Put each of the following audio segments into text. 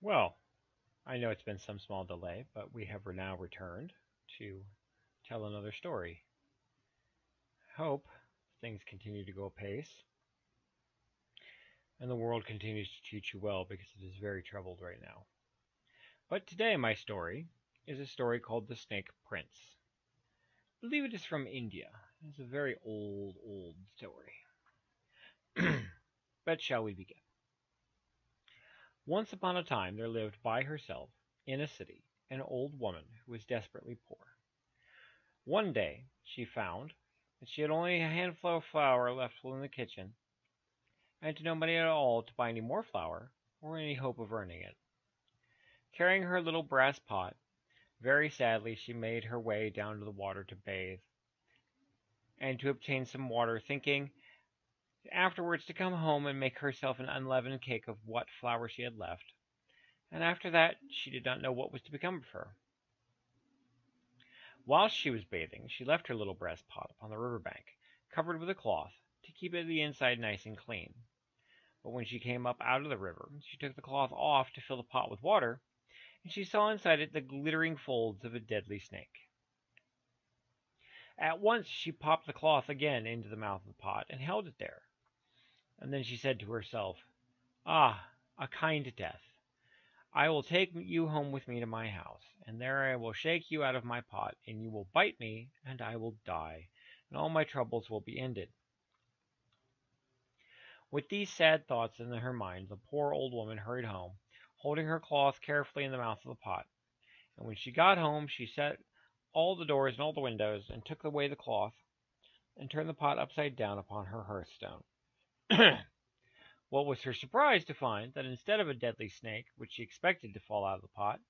Well, I know it's been some small delay, but we have now returned to tell another story. Hope things continue to go apace and the world continues to treat you well because it is very troubled right now. But today, my story is a story called The Snake Prince. I believe it is from India. It's a very old, old story. but shall we begin? Once upon a time there lived by herself in a city an old woman who was desperately poor. One day she found that she had only a handful of flour left in the kitchen, and no money at all to buy any more flour or any hope of earning it. Carrying her little brass pot, very sadly she made her way down to the water to bathe, and to obtain some water, thinking afterwards to come home and make herself an unleavened cake of what flour she had left, and after that she did not know what was to become of her. Whilst she was bathing, she left her little brass pot upon the river bank, covered with a cloth, to keep it the inside nice and clean. But when she came up out of the river, she took the cloth off to fill the pot with water, and she saw inside it the glittering folds of a deadly snake. At once she popped the cloth again into the mouth of the pot and held it there. And then she said to herself, Ah, a kind death! I will take you home with me to my house, and there I will shake you out of my pot, and you will bite me, and I will die, and all my troubles will be ended. With these sad thoughts in her mind, the poor old woman hurried home, holding her cloth carefully in the mouth of the pot. And when she got home, she shut all the doors and all the windows, and took away the cloth, and turned the pot upside down upon her hearthstone. what was her surprise to find that instead of a deadly snake, which she expected to fall out of the pot,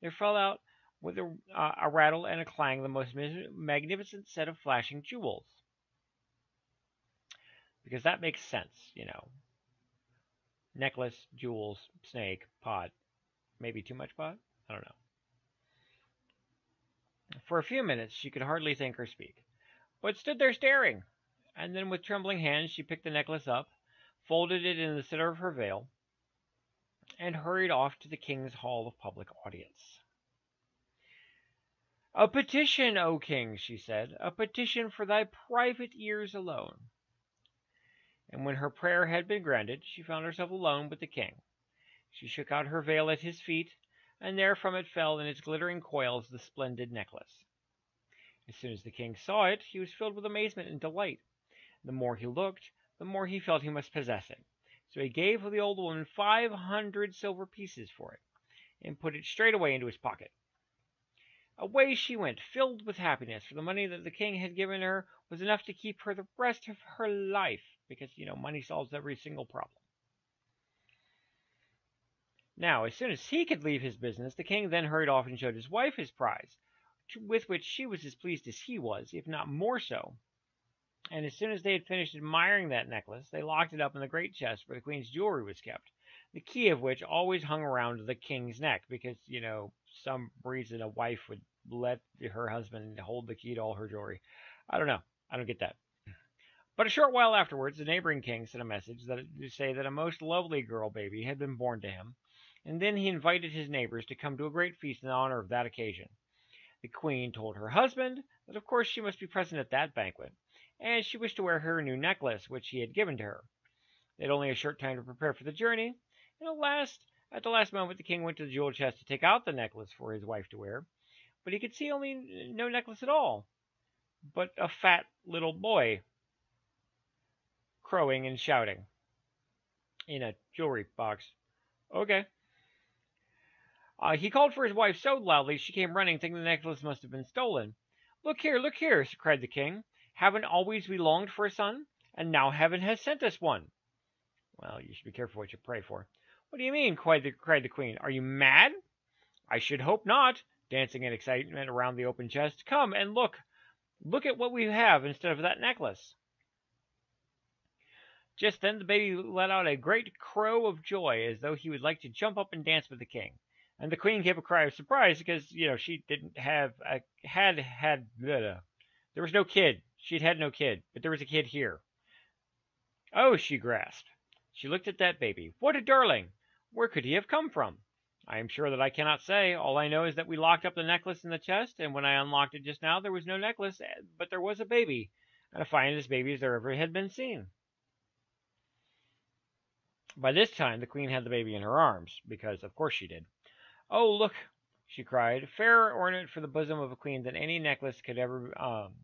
there fell out with a, uh, a rattle and a clang the most magnificent set of flashing jewels. Because that makes sense, you know. Necklace, jewels, snake, pot. Maybe too much pot? I don't know. For a few minutes she could hardly think or speak, but stood there staring and then with trembling hands she picked the necklace up, folded it in the center of her veil, and hurried off to the king's hall of public audience. A petition, O king, she said, a petition for thy private ears alone. And when her prayer had been granted, she found herself alone with the king. She shook out her veil at his feet, and there from it fell in its glittering coils the splendid necklace. As soon as the king saw it, he was filled with amazement and delight. The more he looked, the more he felt he must possess it. So he gave the old woman five hundred silver pieces for it, and put it straightway into his pocket. Away she went, filled with happiness, for the money that the king had given her was enough to keep her the rest of her life, because, you know, money solves every single problem. Now, as soon as he could leave his business, the king then hurried off and showed his wife his prize, with which she was as pleased as he was, if not more so and as soon as they had finished admiring that necklace, they locked it up in the great chest where the queen's jewelry was kept, the key of which always hung around the king's neck because, you know, some reason a wife would let her husband hold the key to all her jewelry. I don't know. I don't get that. But a short while afterwards, the neighboring king sent a message that to say that a most lovely girl baby had been born to him, and then he invited his neighbors to come to a great feast in honor of that occasion. The queen told her husband that of course she must be present at that banquet, and she wished to wear her new necklace, which he had given to her. They had only a short time to prepare for the journey, and at last, at the last moment, the king went to the jewel chest to take out the necklace for his wife to wear, but he could see only no necklace at all, but a fat little boy crowing and shouting in a jewelry box. Okay. Uh, he called for his wife so loudly she came running, thinking the necklace must have been stolen. Look here, look here, cried the king. Haven't always we longed for a son? And now heaven has sent us one. Well, you should be careful what you pray for. What do you mean? cried the, cried the queen. Are you mad? I should hope not, dancing in excitement around the open chest. Come and look. Look at what we have instead of that necklace. Just then the baby let out a great crow of joy as though he would like to jump up and dance with the king. And the queen gave a cry of surprise because, you know, she didn't have a, had had blah, there was no kid She'd had no kid, but there was a kid here. Oh, she grasped. She looked at that baby. What a darling! Where could he have come from? I am sure that I cannot say. All I know is that we locked up the necklace in the chest, and when I unlocked it just now, there was no necklace, eh, but there was a baby, and a finest baby as there ever had been seen. By this time, the queen had the baby in her arms, because of course she did. Oh, look, she cried, fairer ornament for the bosom of a queen than any necklace could ever um,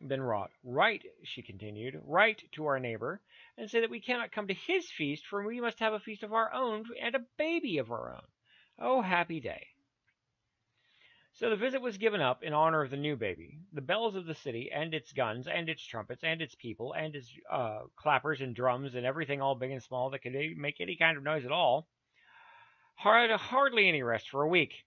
been wrought. Write, she continued, write to our neighbor, and say that we cannot come to his feast, for we must have a feast of our own and a baby of our own. Oh, happy day. So the visit was given up in honor of the new baby. The bells of the city, and its guns, and its trumpets, and its people, and its uh, clappers and drums, and everything all big and small that could make any kind of noise at all, had hardly any rest for a week.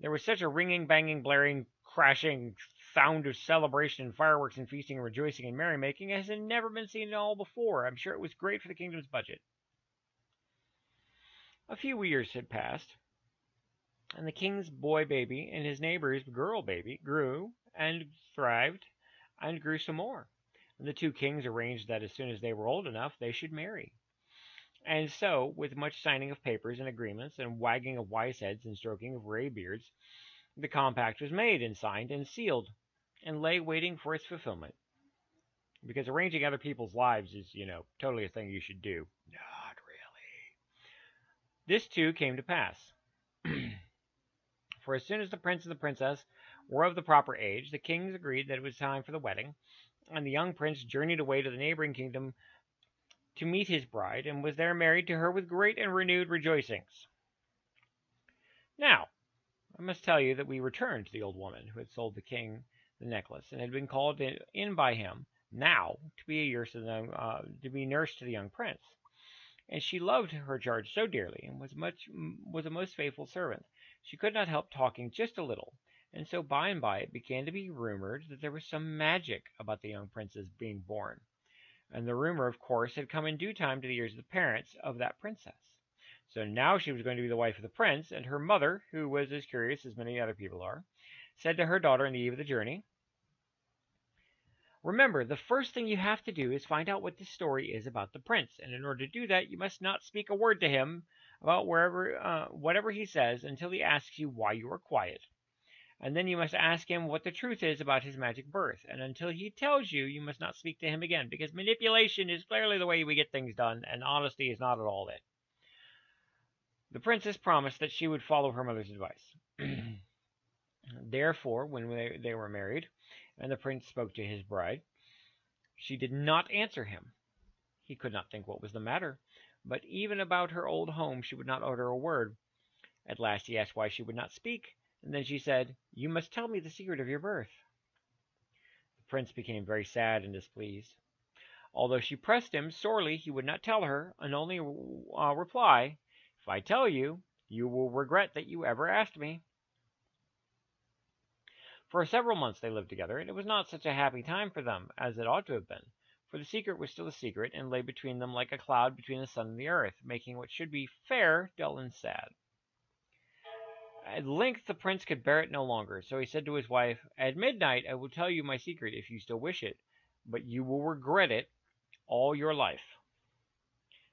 There was such a ringing, banging, blaring, crashing sound of celebration and fireworks and feasting and rejoicing and merrymaking as had never been seen at all before. I'm sure it was great for the kingdom's budget. A few years had passed, and the king's boy baby and his neighbor's girl baby grew and thrived and grew some more. And the two kings arranged that as soon as they were old enough, they should marry. And so, with much signing of papers and agreements, and wagging of wise heads and stroking of gray beards, the compact was made and signed and sealed, and lay waiting for its fulfillment. Because arranging other people's lives is, you know, totally a thing you should do. Not really. This too came to pass. For as soon as the prince and the princess were of the proper age, the kings agreed that it was time for the wedding, and the young prince journeyed away to the neighboring kingdom to meet his bride, and was there married to her with great and renewed rejoicings. Now, I must tell you that we returned to the old woman who had sold the king the necklace, and had been called in by him now to be a nurse to the, uh, to be nurse to the young prince. And she loved her charge so dearly, and was much was a most faithful servant, she could not help talking just a little, and so by and by it began to be rumored that there was some magic about the young princess being born. And the rumor, of course, had come in due time to the ears of the parents of that princess. So now she was going to be the wife of the prince, and her mother, who was as curious as many other people are, said to her daughter on the eve of the journey, Remember, the first thing you have to do is find out what this story is about the prince, and in order to do that, you must not speak a word to him about wherever, uh, whatever he says until he asks you why you are quiet. And then you must ask him what the truth is about his magic birth. And until he tells you, you must not speak to him again, because manipulation is clearly the way we get things done, and honesty is not at all it. The princess promised that she would follow her mother's advice. Therefore, when they, they were married, and the prince spoke to his bride, she did not answer him. He could not think what was the matter, but even about her old home she would not utter a word. At last he asked why she would not speak, and then she said, You must tell me the secret of your birth. The prince became very sad and displeased. Although she pressed him sorely, he would not tell her, and only uh, reply, If I tell you, you will regret that you ever asked me. For several months they lived together, and it was not such a happy time for them as it ought to have been for the secret was still a secret, and lay between them like a cloud between the sun and the earth, making what should be fair dull and sad. At length the prince could bear it no longer, so he said to his wife, At midnight I will tell you my secret if you still wish it, but you will regret it all your life.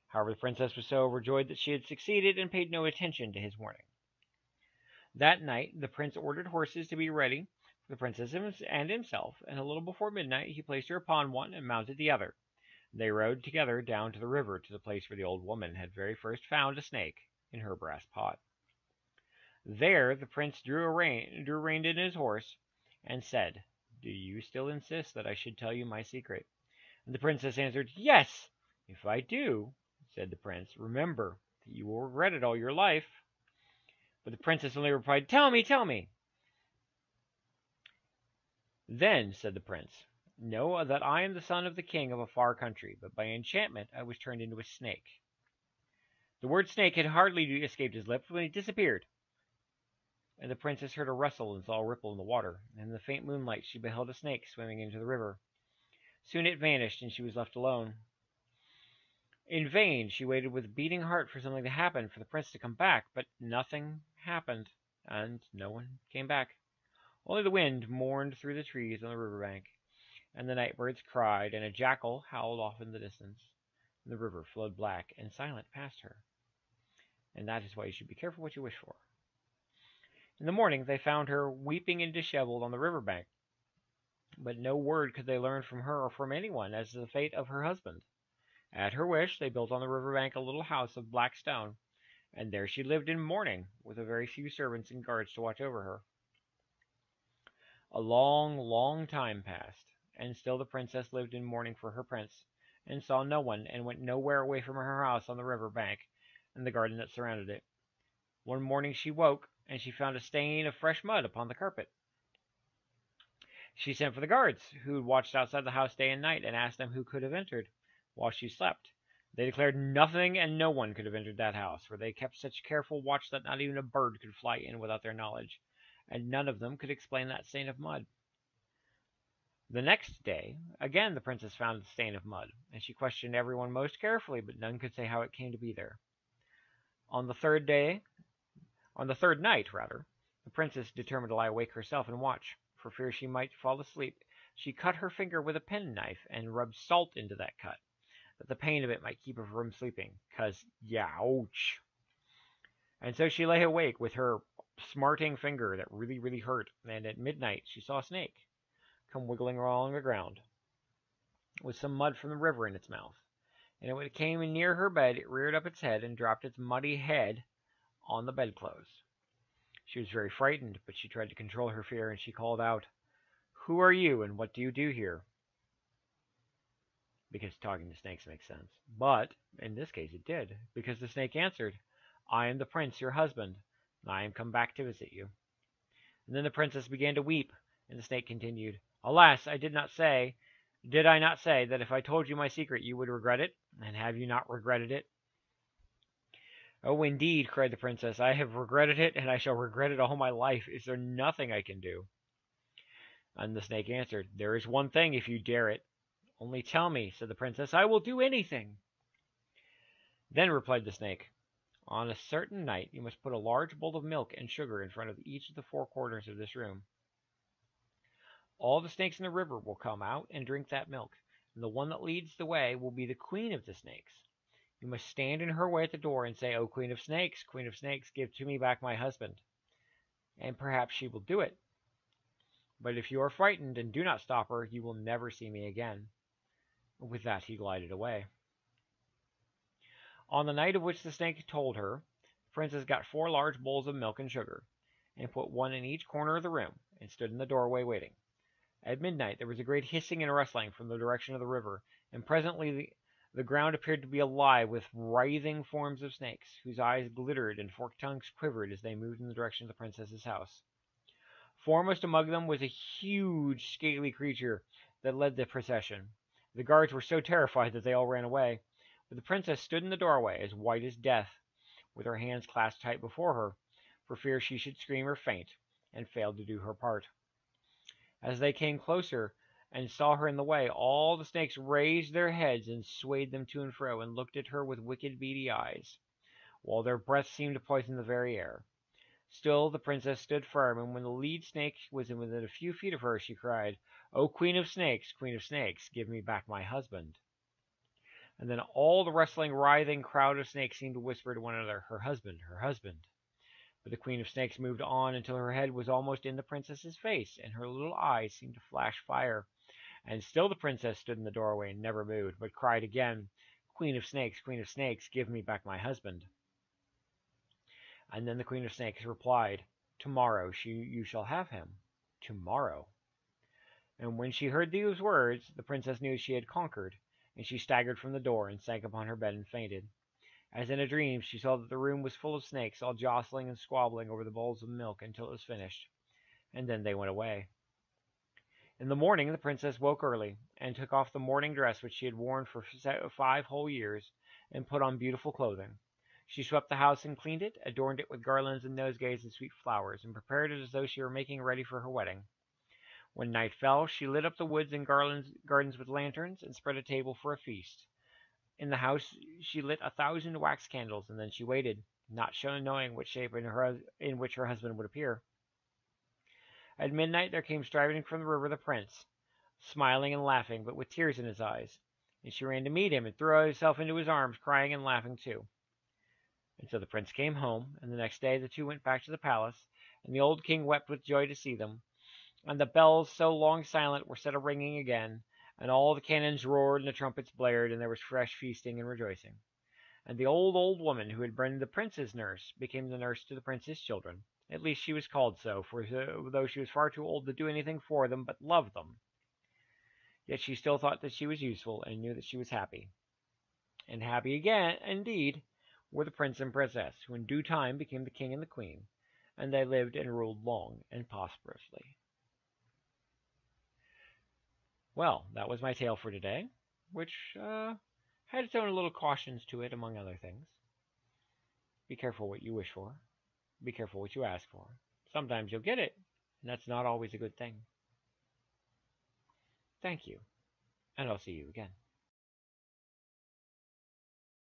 However, the princess was so overjoyed that she had succeeded and paid no attention to his warning. That night the prince ordered horses to be ready the princess and himself, and a little before midnight he placed her upon one and mounted the other. They rode together down to the river to the place where the old woman had very first found a snake in her brass pot. There the prince drew a rein, drew rein in his horse, and said, "Do you still insist that I should tell you my secret?" And the princess answered, "Yes, if I do," said the prince, "remember that you will regret it all your life." But the princess only replied, "Tell me, tell me." Then said the Prince, Know that I am the son of the king of a far country, but by enchantment I was turned into a snake. The word snake had hardly escaped his lips when it disappeared, and the princess heard a rustle and saw a ripple in the water, and in the faint moonlight she beheld a snake swimming into the river. Soon it vanished, and she was left alone. In vain she waited with beating heart for something to happen, for the prince to come back, but nothing happened, and no one came back. Only the wind mourned through the trees on the river bank, and the night birds cried, and a jackal howled off in the distance, and the river flowed black and silent past her. and that is why you should be careful what you wish for. In the morning they found her weeping and disheveled on the river bank, but no word could they learn from her or from anyone as to the fate of her husband. At her wish they built on the river bank a little house of black stone, and there she lived in mourning, with a very few servants and guards to watch over her. A long, long time passed, and still the princess lived in mourning for her prince, and saw no one, and went nowhere away from her house on the river bank and the garden that surrounded it. One morning she woke, and she found a stain of fresh mud upon the carpet. She sent for the guards, who watched outside the house day and night, and asked them who could have entered while she slept. They declared nothing and no one could have entered that house, for they kept such careful watch that not even a bird could fly in without their knowledge, and none of them could explain that stain of mud. The next day, again the princess found the stain of mud, and she questioned everyone most carefully, but none could say how it came to be there. On the third day, on the third night, rather, the princess determined to lie awake herself and watch. For fear she might fall asleep, she cut her finger with a penknife and rubbed salt into that cut that the pain of it might keep her from sleeping, 'cause ouch. And so she lay awake with her smarting finger that really, really hurt, and at midnight she saw a snake come wiggling along the ground with some mud from the river in its mouth. And when it came near her bed, it reared up its head and dropped its muddy head on the bedclothes. She was very frightened, but she tried to control her fear, and she called out, Who are you, and what do you do here? because talking to snakes makes sense. But in this case, it did, because the snake answered, I am the prince, your husband, and I am come back to visit you. And then the princess began to weep, and the snake continued, Alas, I did not say, did I not say that if I told you my secret you would regret it? And have you not regretted it? Oh, indeed, cried the princess, I have regretted it, and I shall regret it all my life. Is there nothing I can do? And the snake answered, There is one thing, if you dare it. Only tell me, said the princess. I will do anything. Then replied the snake, On a certain night you must put a large bowl of milk and sugar in front of each of the four corners of this room. All the snakes in the river will come out and drink that milk, and the one that leads the way will be the queen of the snakes. You must stand in her way at the door and say, O queen of snakes, queen of snakes, give to me back my husband. And perhaps she will do it. But if you are frightened and do not stop her, you will never see me again. With that he glided away. On the night of which the snake told her, the princess got four large bowls of milk and sugar, and put one in each corner of the room, and stood in the doorway waiting. At midnight there was a great hissing and rustling from the direction of the river, and presently the, the ground appeared to be alive with writhing forms of snakes, whose eyes glittered and forked tongues quivered as they moved in the direction of the princess's house. Foremost among them was a huge, scaly creature that led the procession. The guards were so terrified that they all ran away, but the princess stood in the doorway, as white as death, with her hands clasped tight before her, for fear she should scream or faint, and failed to do her part. As they came closer and saw her in the way, all the snakes raised their heads and swayed them to and fro, and looked at her with wicked beady eyes, while their breath seemed to poison the very air. Still the princess stood firm, and when the lead snake was within a few feet of her, she cried, O queen of snakes, queen of snakes, give me back my husband. And then all the wrestling, writhing crowd of snakes seemed to whisper to one another, Her husband, her husband. But the queen of snakes moved on until her head was almost in the princess's face, and her little eyes seemed to flash fire. And still the princess stood in the doorway and never moved, but cried again, Queen of snakes, queen of snakes, give me back my husband. And then the queen of snakes replied, Tomorrow she, you shall have him. Tomorrow. And when she heard these words, the princess knew she had conquered, and she staggered from the door and sank upon her bed and fainted. As in a dream, she saw that the room was full of snakes, all jostling and squabbling over the bowls of milk until it was finished, and then they went away. In the morning, the princess woke early, and took off the mourning dress which she had worn for five whole years, and put on beautiful clothing. She swept the house and cleaned it, adorned it with garlands and nosegays and sweet flowers, and prepared it as though she were making ready for her wedding. When night fell, she lit up the woods and garlands, gardens with lanterns, and spread a table for a feast. In the house she lit a thousand wax candles, and then she waited, not knowing what shape in, her, in which her husband would appear. At midnight there came striding from the river the prince, smiling and laughing, but with tears in his eyes, and she ran to meet him and threw herself into his arms, crying and laughing too. And so the prince came home, and the next day the two went back to the palace, and the old king wept with joy to see them. And the bells, so long silent, were set a ringing again, and all the cannons roared and the trumpets blared, and there was fresh feasting and rejoicing. And the old, old woman who had been the prince's nurse became the nurse to the prince's children. At least she was called so, for though she was far too old to do anything for them but love them, yet she still thought that she was useful and knew that she was happy. And happy again, indeed, were the prince and princess, who in due time became the king and the queen, and they lived and ruled long and prosperously. Well, that was my tale for today, which uh, had its own little cautions to it, among other things. Be careful what you wish for. Be careful what you ask for. Sometimes you'll get it, and that's not always a good thing. Thank you, and I'll see you again.